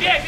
Бей,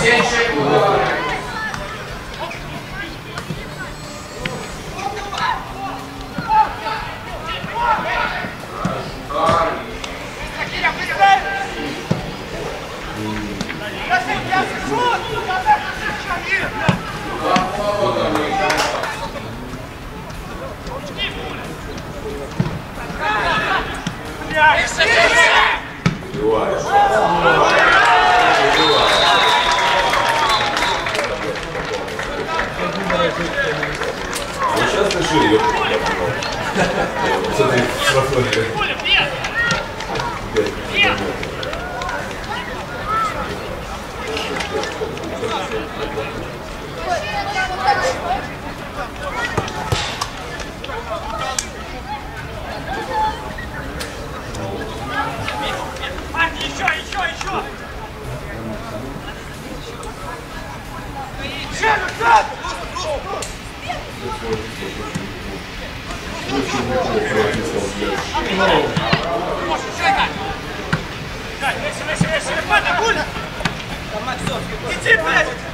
Вот сейчас решили, я Вот это штрафной. Коля, вверх! Вверх! Ань, еще, еще, еще! Еще, Гуля! Иди, блядь!